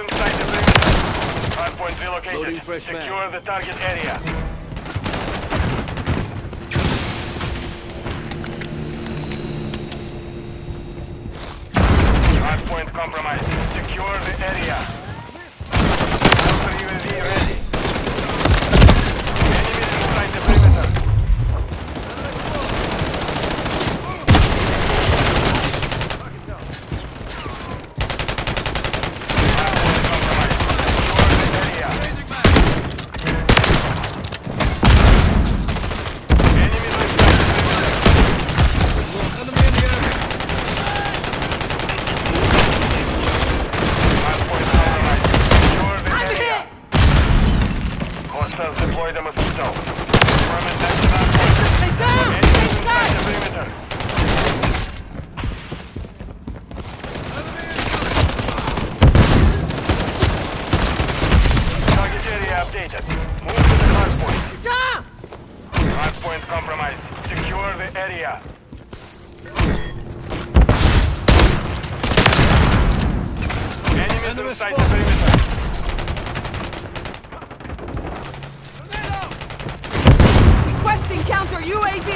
inside the. Hardpoint relocated. Loading fresh. Secure the target area. Hardpoint compromised. Secure the area. Counter UAV ready. Enemies inside the perimeter. Hardpoint compromised. Secure the area. Enemies inside the perimeter. Enemy in the area. Hardpoint compromised. Secure the I'm area. hit! Hostiles deployed a mosquito. Affirmative next to hardpoint. Stay down! Enemies Stay inside the inside! perimeter. Target area updated. Move to the hardpoint. Down! Hardpoint compromised. Secure the area. Enemies Enemy inside the spotted. perimeter. Requesting counter UAV!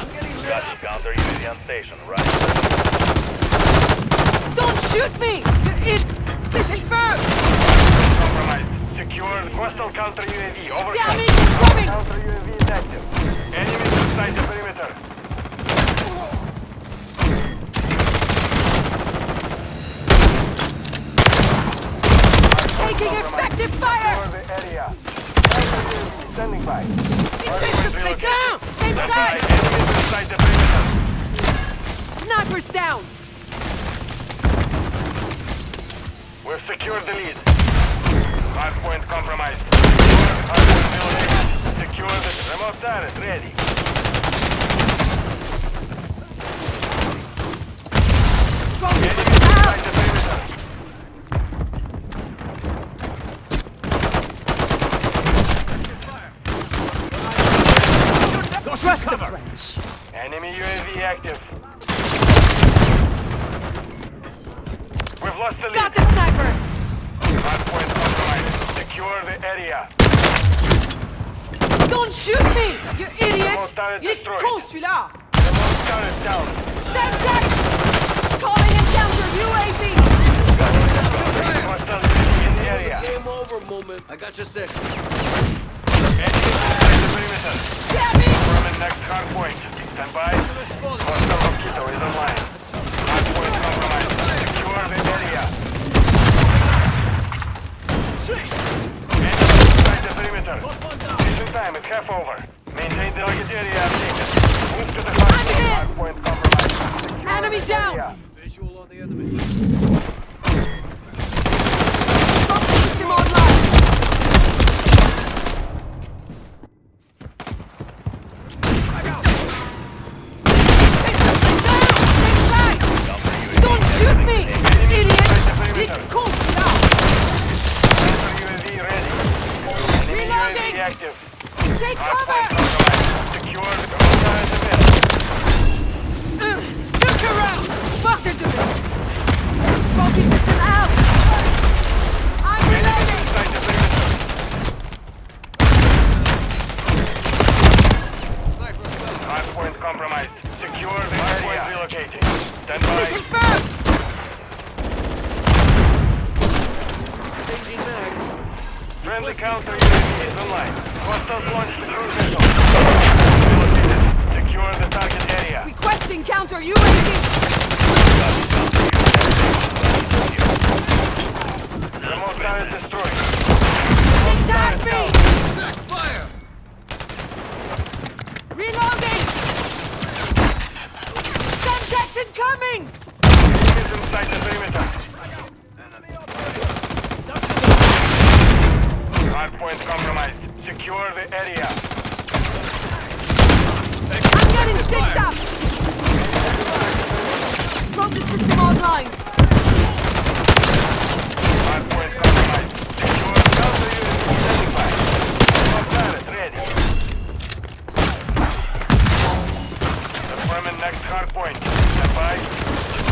I'm getting Got you, counter UAV on station, right? Don't shoot me! You it! C'est le feu! Compromised. Secure the coastal counter UAV. Overhead. Damn it! It's coming! Counter UAV is active. Enemies inside the perimeter. Taking effective fire! Secure the area. Standing by. Stay stay down! Same side! Inside the perimeter. Snipers down! We've secured the lead. Hardpoint compromised. Hardpoint relocated. Secure the remote turret ready. Trophy Enemies system inside out! the perimeter. Trust the French! Enemy UAV active. We've lost the lead. Got the sniper! Hardpoint compromised. Secure the area. Don't shoot me! You idiot! Mortar Il est destroyed. con celui-là! Remote turret down. Semtex! Calling encounter UAV! Hostile UAV in the area. Game over moment. I got you six. Enemies inside the perimeter. Damn it! Affirmative next hardpoint. Stand by. Hostile Mosquito is online. Hardpoint compromised. Secure the area. Enemies inside the perimeter. Mission time is half over. Maintain the target area updated. Move to the hardpoint. hit. Compromised. Enemy down. Visual on the enemy. Trophy system online! Don't shoot me! Idiot! Il est con celui-là! Counter UAV ready. Enemy Reloading. UAV active. Take Hardpoint cover! compromised. Secure the command at the middle. Uh, Look around! Bordel de merde! Trophy system out! I'm reloading! Inside the perimeter. Hardpoint compromised. Secure the area. relocating. Stand Missile by. first! Changing mags. Friendly counter UAV is online. Hostiles launched cruise missile. Relocated. Secure the target area. Requesting counter UAV! Remote turret destroyed. Attack me! Attack fire. Reloading! Semtex incoming! Enemies inside the perimeter. Hardpoint compromised. Secure the area. I'm getting stitched up! Trophy system online! Hardpoint compromised. Secure counter UAV standing by. Remote turret ready. Affirming next hardpoint. Stand by.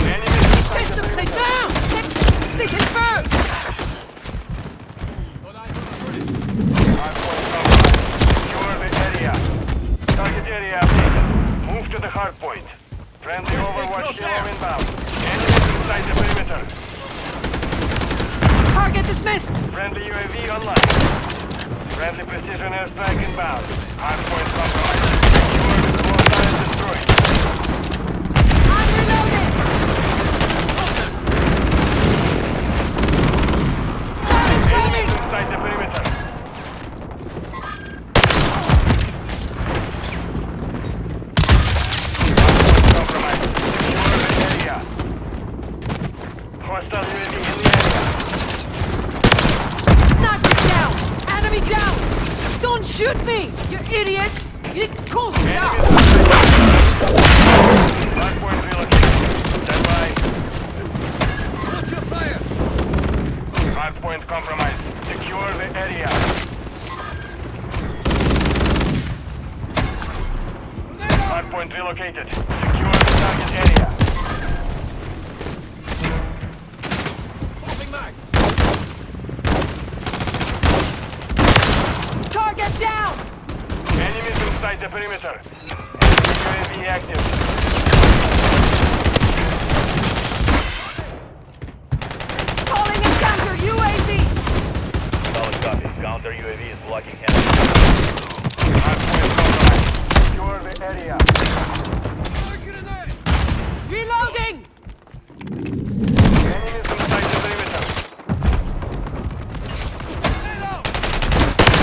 Enemies inside Test the de perimeter. crétin! C'est le feu! UAV inbound. Enemies inside the perimeter. Target dismissed. Friendly UAV online. Friendly precision airstrike inbound. Hardpoint compromised. Secure the close destroyed. I'm reloading. Starting Enemies filming. inside the perimeter. Compromised. Secure the area. Hostile UAV in the area. Snipers down. Enemy down. Don't shoot me, you idiot. You course Enemies down. Hardpoint relocated. Stand by. Watch your fire! Hardpoint compromised. Secure the area. Hardpoint relocated. Secure the target area. Popping mag! Target down. Enemies inside the perimeter. Enemy UAV active. Calling in counter UAV. Solid copy. Counter UAV is blocking enemy. Hardpoint compromised. Secure the area. Fire grenade! Reloading. Enemies inside the perimeter. Grenade out!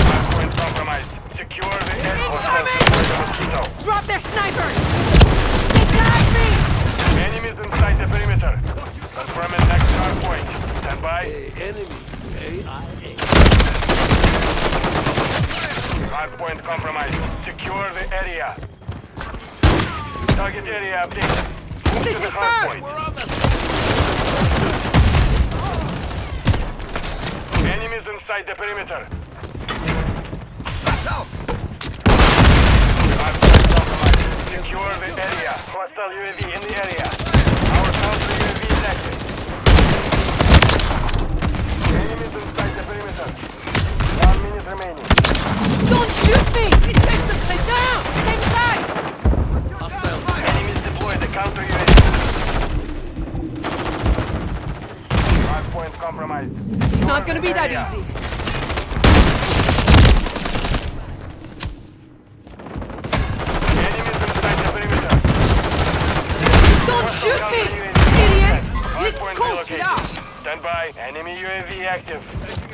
Hardpoint compromised. Secure the area. Incoming! Hostile deploy the mosquito. Drop their snipers. They tagged me. Enemies inside the perimeter. Confirming next hardpoint. By. enemy. AIA. Hardpoint compromised. Secure the area. Target area updated. Move This to the is hardpoint. We're on the... Enemies inside the perimeter. That's out! Hardpoint compromised. Secure the area. Hostile UAV in the area. Our counter UAV is active. Enemies inside the. One minute remaining. Don't shoot me. It's best to stay down. Stay back. Hostiles. Enemies deploy the counter UAV. Hardpoint compromised. It's not gonna be that easy. Enemies inside the perimeter. Don't shoot me, idiot. set. You Hardpoint course relocated. Stand by. Enemy UAV active.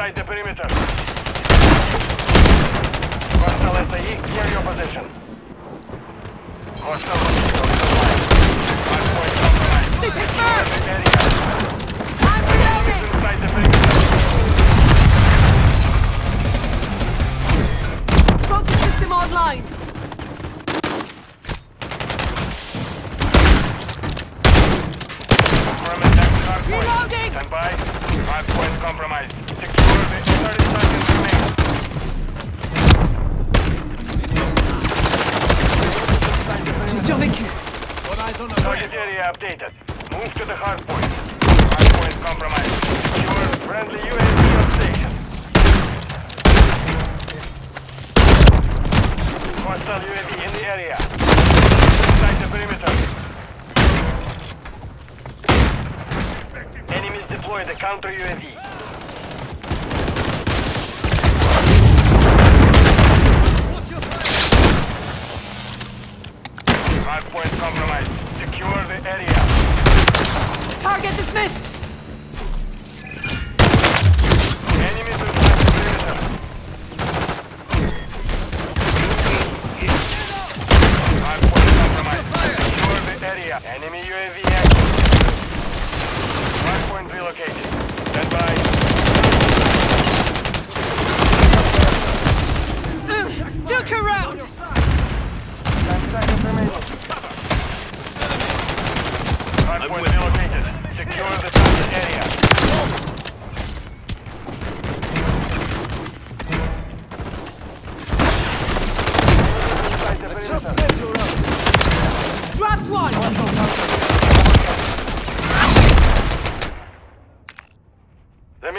inside the perimeter. Hostile SAE, clear your position. Hostile area. Move to the hardpoint. Hardpoint compromised. Secure friendly UAV on station. Hostile UAV in the area. Inside the perimeter. Enemies deploy the counter UAV. Hardpoint compromised. Secure the area. Target